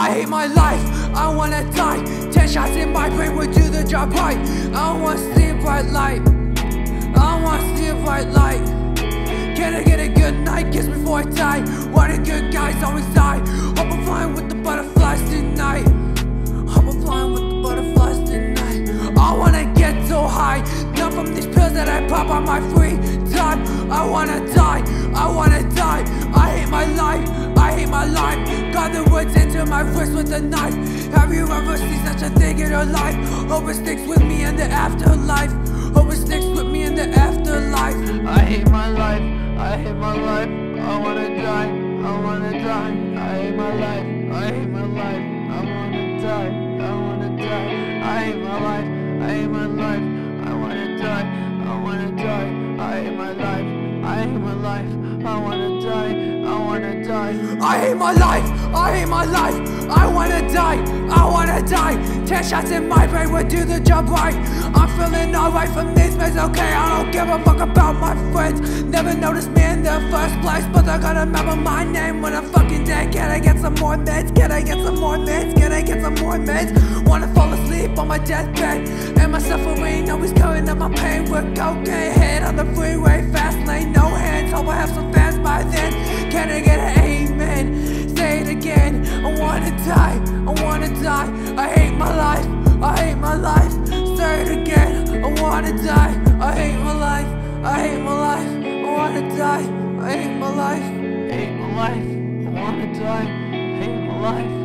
I hate my life, I wanna die. Ten shots in my brain would do the job right. I wanna see a bright light. I wanna see a bright light. Can I get a good night kiss before I die? Why do good guys always die? Hope I'm flying with the butterflies tonight. Hope I'm flying with the butterflies tonight. I wanna get so high, numb from these pills that I pop on my free time. I wanna die, I wanna die. I hate my life, hate my life. Got the words into my wrist with a knife. Have you ever seen such a thing in your life? Hope it sticks with me in the afterlife. Hope it sticks with me in the afterlife. I hate my life, I hate my life, I wanna die, I wanna die, I hate my life, I hate my life, I wanna die, I wanna die, I hate my life, I hate my life, I wanna die, I wanna die, I hate my life, I hate my life, I wanna die, die. I hate my life, I hate my life. I wanna die, I wanna die. Ten shots in my brain would do the job right. I'm feeling alright from this mess, okay? I don't give a fuck about my friends. Never noticed me in the first place, but they're gonna remember my name when I'm fucking dead. Can I get some more meds? Can I get some more meds? Can I get some more meds? Wanna fall asleep on my deathbed, and my suffering always covering up my pain with cocaine. Head on the freeway, fast lane, no hands. Hope I have some fans by then. Can I get die, I wanna die. I hate my life, I hate my life. Say it again. I wanna die, I hate my life, I hate my life. I wanna die, I hate my life. Hate my life, I wanna die, hate my life, I